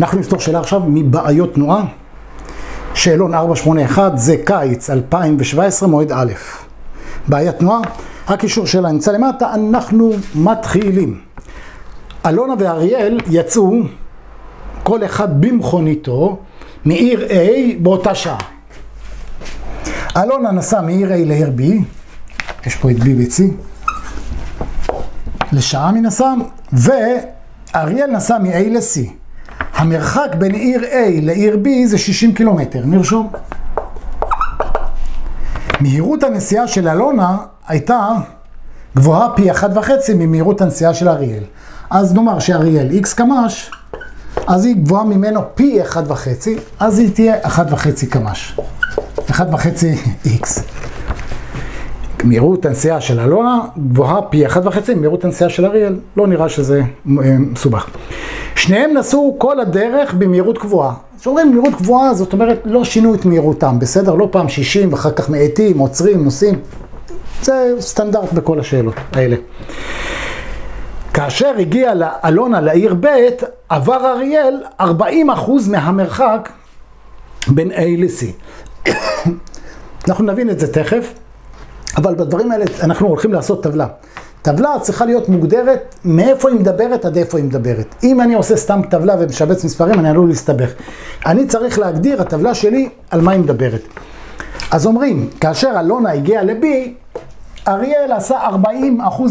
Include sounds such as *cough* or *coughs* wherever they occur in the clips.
אנחנו נפתור שאלה עכשיו מבעיות תנועה. שאלון 481 זה קיץ 2017 מועד א'. בעיית תנועה, הקישור שלה נמצא למטה, אנחנו מתחילים. אלונה ואריאל יצאו כל אחד במכוניתו מעיר A באותה שעה. אלונה נסע מעיר A לעיר B, יש פה את B ו-C, לשעה הסתם, ואריאל נסע מ-A ל-C. המרחק בין עיר A לעיר B זה 60 קילומטר, נרשום. מהירות הנסיעה של אלונה הייתה גבוהה פי אחת וחצי ממהירות הנסיעה של אריאל. אז נאמר שאריאל x קמ"ש, אז היא גבוהה ממנו פי אחת וחצי, אז היא תהיה אחת וחצי קמ"ש. אחת וחצי x. מהירות הנסיעה של אלונה גבוהה פי אחת וחצי ממהירות הנסיעה של אריאל. לא נראה שזה מסובך. שניהם נסעו כל הדרך במהירות קבועה. כשאומרים מהירות קבועה, זאת אומרת לא שינו את מהירותם, בסדר? לא פעם 60 ואחר כך מאטים, עוצרים, נוסעים. זה סטנדרט בכל השאלות האלה. כאשר הגיע אלונה לעיר ב', עבר אריאל 40% מהמרחק בין A ל-C. *coughs* אנחנו נבין את זה תכף, אבל בדברים האלה אנחנו הולכים לעשות טבלה. טבלה צריכה להיות מוגדרת מאיפה היא מדברת עד איפה היא מדברת. אם אני עושה סתם טבלה ומשבץ מספרים, אני עלול להסתבך. אני צריך להגדיר, הטבלה שלי, על מה היא מדברת. אז אומרים, כאשר אלונה הגיעה ל-B, אריאל עשה 40%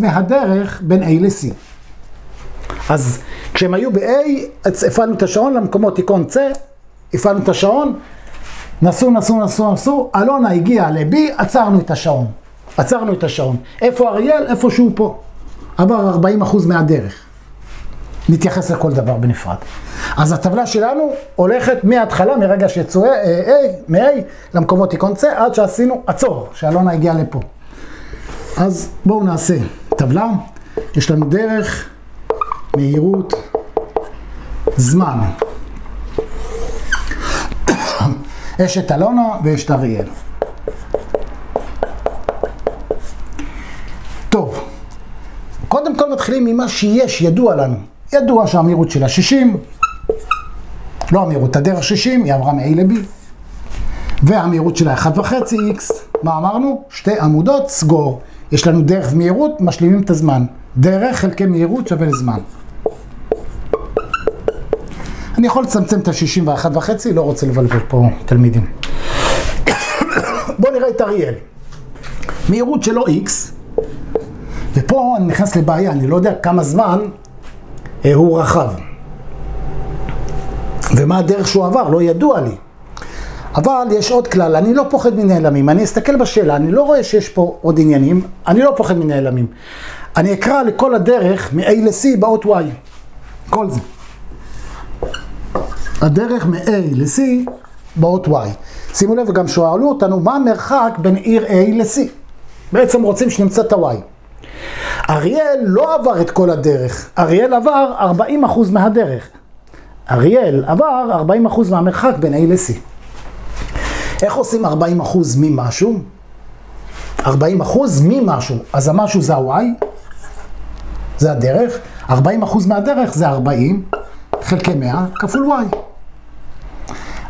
מהדרך בין A ל-C. אז כשהם היו ב-A, הפעלנו את השעון למקומות תיקון C, הפעלנו את השעון, נסו, נסו, נסו, נסו, אלונה הגיעה ל-B, עצרנו את השעון. עצרנו את השעון. איפה אריאל? איפה שהוא פה. עבר 40% מהדרך. נתייחס לכל דבר בנפרד. אז הטבלה שלנו הולכת מההתחלה, מרגע שיצאו A, מ-A למקומות תיקון C, עד שעשינו עצור, שאלונה הגיעה לפה. אז בואו נעשה טבלה. יש לנו דרך, מהירות, זמן. *coughs* יש את אלונה ויש את אריאל. טוב, קודם כל מתחילים ממה שיש, ידוע לנו. ידוע שהמהירות שלה 60, לא המהירות, הדרך 60, היא עברה מ-A ל-B. והמהירות שלה 1.5x, מה אמרנו? שתי עמודות, סגור. יש לנו דרך ומהירות, משלימים את הזמן. דרך חלקי מהירות שווה לזמן. אני יכול לצמצם את ה-61.5, לא רוצה לבלבל פה תלמידים. בואו נראה את אריאל. מהירות שלו x, ופה אני נכנס לבעיה, אני לא יודע כמה זמן אה, הוא רחב. ומה הדרך שהוא עבר, לא ידוע לי. אבל יש עוד כלל, אני לא פוחד מנעלמים. אני אסתכל בשאלה, אני לא רואה שיש פה עוד עניינים, אני לא פוחד מנעלמים. אני אקרא לכל הדרך מ-A ל-C באות Y. כל זה. הדרך מ-A ל-C באות Y. שימו לב, גם שואלו אותנו מה המרחק בין עיר A ל-C. בעצם רוצים שנמצא את ה-Y. אריאל לא עבר את כל הדרך, אריאל עבר 40% מהדרך. אריאל עבר 40% מהמרחק בין A ל-C. איך עושים 40% ממשהו? 40% ממשהו, אז המשהו זה ה-Y, זה הדרך, 40% מהדרך זה 40 חלקי 100 כפול Y.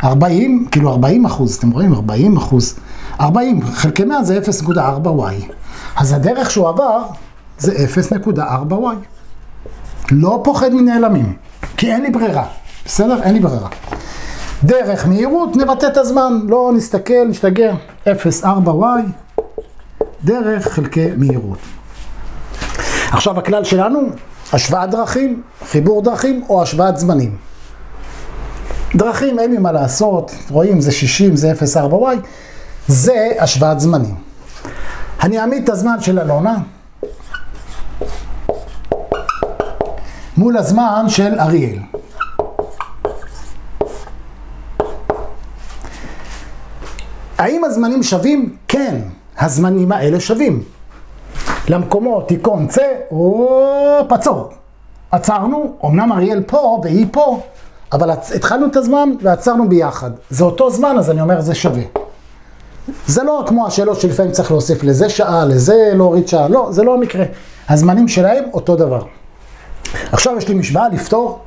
40, כאילו 40 אחוז, אתם רואים? 40 אחוז. 40 חלקי 100 זה 0.4Y. אז הדרך שהוא עבר זה 0.4y. לא פוחד מנעלמים, כי אין לי ברירה. בסדר? אין לי ברירה. דרך מהירות, נבטא את הזמן, לא נסתכל, נשתגע. 0.4y, דרך חלקי מהירות. עכשיו הכלל שלנו, השוואת דרכים, חיבור דרכים או השוואת זמנים. דרכים, אין לי מה לעשות, רואים זה 60, זה 0.4y, זה השוואת זמנים. אני אעמיד את הזמן של אלונה מול הזמן של אריאל. האם הזמנים שווים? כן, הזמנים האלה שווים. למקומות תיקון צא, או פצור. עצרנו, אמנם אריאל פה והיא פה, אבל התחלנו את הזמן ועצרנו ביחד. זה אותו זמן, אז אני אומר זה שווה. זה לא כמו השאלות שלפעמים צריך להוסיף לזה שעה, לזה להוריד שעה, לא, זה לא המקרה. הזמנים שלהם אותו דבר. עכשיו יש לי משוואה לפתור.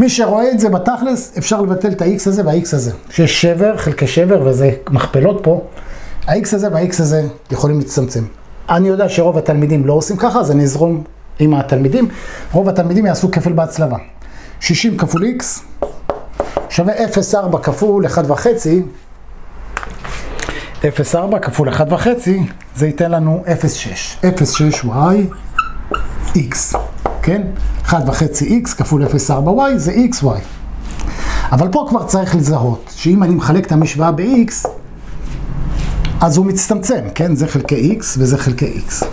מי שרואה את זה בתכלס, אפשר לבטל את ה-x הזה וה-x הזה. שיש שבר, חלקי שבר, וזה מכפלות פה, ה-x הזה וה-x הזה יכולים להצטמצם. אני יודע שרוב התלמידים לא עושים ככה, אז אני אזרום עם התלמידים. רוב התלמידים יעשו כפל בהצלבה. 60 כפול x שווה 0.4 כפול 1.5, 0.4 כפול 1.5, זה ייתן לנו 0.6. 0.6y x, כן? 1.5 x כפול 0.4y זה xy. אבל פה כבר צריך לזהות, שאם אני מחלק את המשוואה ב-x, אז הוא מצטמצם, כן? זה חלקי x וזה חלקי x.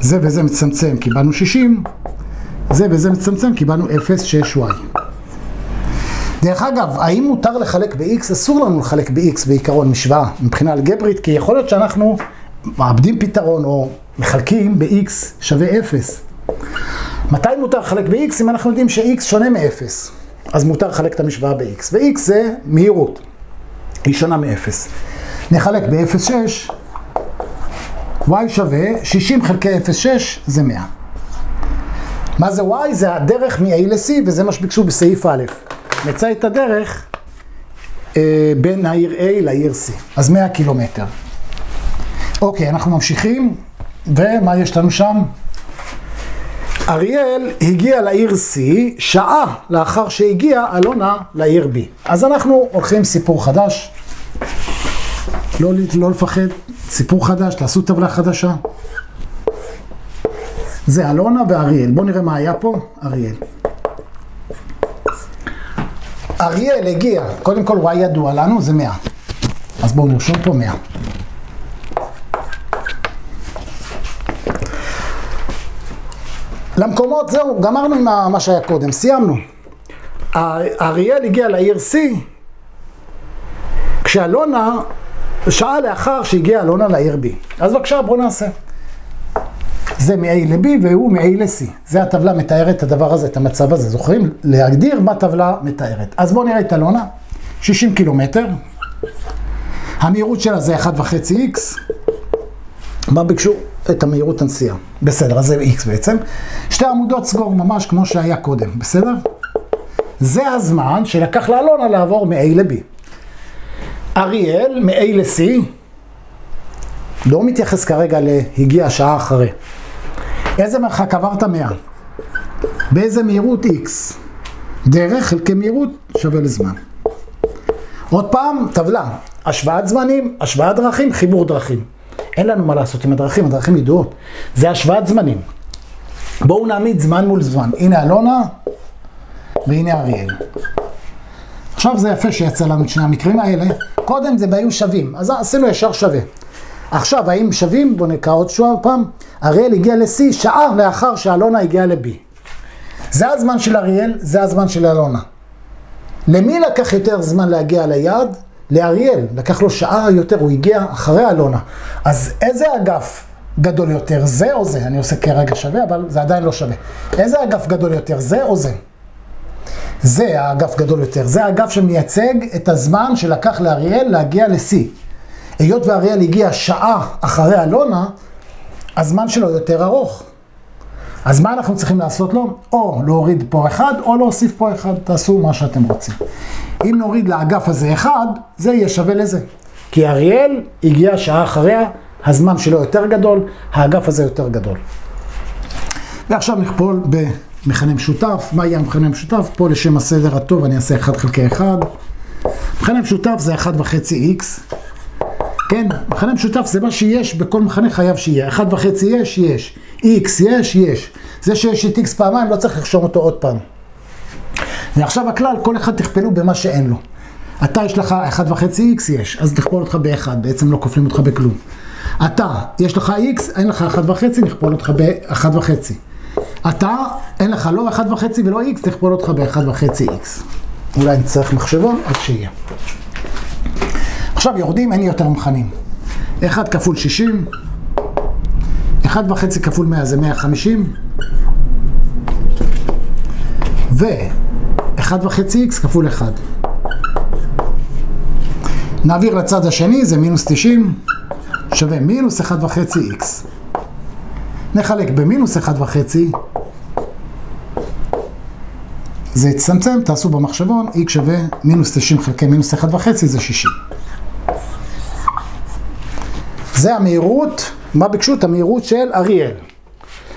זה וזה מצטמצם, קיבלנו 60, זה וזה מצטמצם, קיבלנו 0.6y. דרך אגב, האם מותר לחלק ב-x? אסור לנו לחלק ב-x בעיקרון משוואה מבחינה אלגברית, כי יכול להיות שאנחנו מאבדים פתרון או מחלקים ב-x שווה 0. מתי מותר לחלק ב-x? אם אנחנו יודעים ש-x שונה מ-0. אז מותר לחלק את המשוואה ב-x. ו-x זה מהירות, היא שונה מ-0. נחלק ב-0.6, y שווה 60 חלקי 0.6 זה 100. מה זה y? זה הדרך מ-a ל-c, וזה מה שביקשו בסעיף א'. מצא את הדרך אה, בין העיר A לעיר C, אז 100 קילומטר. אוקיי, אנחנו ממשיכים, ומה יש לנו שם? אריאל הגיע לעיר C שעה לאחר שהגיע אלונה לעיר B. אז אנחנו הולכים סיפור חדש. לא, לא לפחד, סיפור חדש, תעשו טבלה חדשה. זה אלונה ואריאל. בואו נראה מה היה פה. אריאל. אריאל הגיע, קודם כל y ידוע לנו, זה 100. אז בואו נרשום פה 100. למקומות, זהו, גמרנו עם מה שהיה קודם, סיימנו. אריאל הגיע לעיר C, כשאלונה, שעה לאחר שהגיעה אלונה לעיר B. אז בבקשה, בואו נעשה. זה מ-A ל-B והוא מ-A ל-C. זה הטבלה מתארת את הדבר הזה, את המצב הזה. זוכרים? להגדיר מה טבלה מתארת. אז בואו נראה את אלונה, 60 קילומטר. המהירות שלה זה 1.5x. מה ביקשו? את המהירות הנסיעה. בסדר, אז זה x בעצם. שתי עמודות סגור ממש כמו שהיה קודם, בסדר? זה הזמן שלקח לאלונה לעבור מ-A ל-B. אריאל, מ-A ל-C, לא מתייחס כרגע להגיע שעה אחרי. איזה מרחק עברת 100? באיזה מהירות x? דרך חלקי מהירות שווה לזמן. עוד פעם, טבלה, השוואת זמנים, השוואת דרכים, חיבור דרכים. אין לנו מה לעשות עם הדרכים, הדרכים ידועות. זה השוואת זמנים. בואו נעמיד זמן מול זמן. הנה אלונה, והנה אריאל. עכשיו זה יפה שיצא לנו את שני המקרים האלה. קודם זה והיו שווים, אז עשינו ישר שווה. עכשיו, האם שווים? בואו נקרא עוד שוב פעם. אריאל הגיע לשיא שעה לאחר שאלונה הגיעה לבי. זה הזמן של אריאל, זה הזמן של אלונה. למי לקח יותר זמן להגיע ליעד? לאריאל. לקח לו שעה יותר, הוא הגיע אחרי אלונה. אז איזה אגף גדול יותר, זה או זה? אני עושה כרגע שווה, אבל זה עדיין לא שווה. איזה אגף גדול יותר, זה או זה? זה האגף גדול יותר. זה האגף שמייצג את הזמן שלקח לאריאל להגיע לשיא. היות ואריאל הגיע שעה אחרי אלונה, הזמן שלו יותר ארוך. אז מה אנחנו צריכים לעשות לו? או להוריד פה אחד, או להוסיף פה אחד. תעשו מה שאתם רוצים. אם נוריד לאגף הזה אחד, זה יהיה שווה לזה. כי אריאל הגיע שעה אחריה, הזמן שלו יותר גדול, האגף הזה יותר גדול. ועכשיו נכפול במכנה משותף. מה יהיה המכנה משותף? פה לשם הסדר הטוב אני אעשה 1 חלקי 1. מכנה משותף זה 1.5 x. כן, מכנה משותף זה מה שיש, בכל מכנה חייב שיהיה. אחד וחצי יש, יש. איקס יש, יש. זה שיש את איקס פעמיים, לא צריך לרשום אותו עוד פעם. ועכשיו הכלל, כל אחד תכפלו במה שאין לו. אתה יש לך אחד וחצי איקס, יש, אז נכפול אותך באחד, בעצם לא כופלים אותך בכלום. אתה, יש לך איקס, אין לך אחד וחצי, נכפול אותך באחד וחצי. אתה, אין לך לא אחד וחצי ולא איקס, נכפול אותך באחד וחצי איקס. אולי נצטרך מחשבון, עד שיהיה. עכשיו יורדים, אין יותר מכנים. 1 כפול 60, 1 וחצי כפול 100 זה 150, ו-1 וחצי x כפול 1. נעביר לצד השני, זה מינוס 90, שווה מינוס 1 וחצי x. נחלק במינוס 1 וחצי, זה יצטמצם, תעשו במחשבון, x שווה מינוס 90 חלקי מינוס 1 וחצי זה 60. זה המהירות, מה ביקשו? את המהירות של אריאל.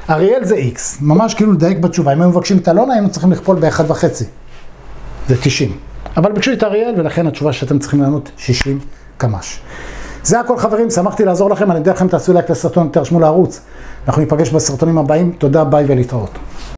אריאל זה x, ממש כאילו לדייק בתשובה. אם היו מבקשים את אלונה, היינו צריכים לכפול ב-1 וחצי. זה 90. אבל ביקשו את אריאל, ולכן התשובה שאתם צריכים לענות 60 קמ"ש. זה הכל חברים, שמחתי לעזור לכם, אני אדע לכם תעשו לייק לסרטון, תרשמו לערוץ. אנחנו ניפגש בסרטונים הבאים, תודה, ביי ולהתראות.